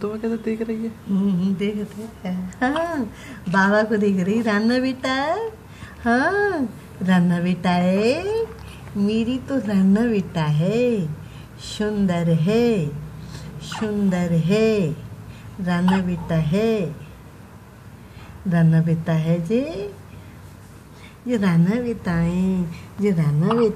तुम्हें कैसे देख रही है? हम्म, देखते हाँ। बाबा को देख रही राना बेटा। हाँ राना बेटा है। मेरी तो राना बेटा है। सुंदर है। सुंदर है। राना बेटा है। राना बेटा है जी। ये राना है ये राना है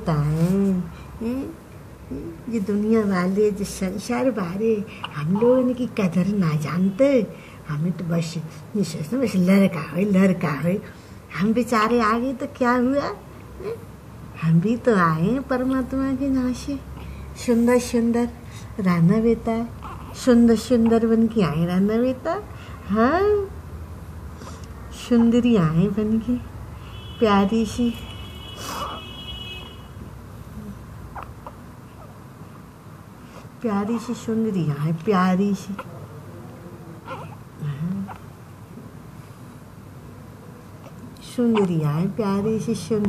ये दुनिया वाले जो संसार वाले हम लोग इनकी कदर ना जानते। हमें तो बस ये सोचते बस लड़का है लड़का है। हम बेचारे आ गए तो क्या हुआ? हम भी तो आए परमात्मा के नाम से। सुंदर सुंदर राना बेटा सुंदर सुंदर बन के आए राना बेटा हाँ। सुंदरी आए बन के प्यारी सी। प्यारी सी सुंदरी आए, प्यारी सी। सुंदरी आए, प्यारी सी सुंदरी।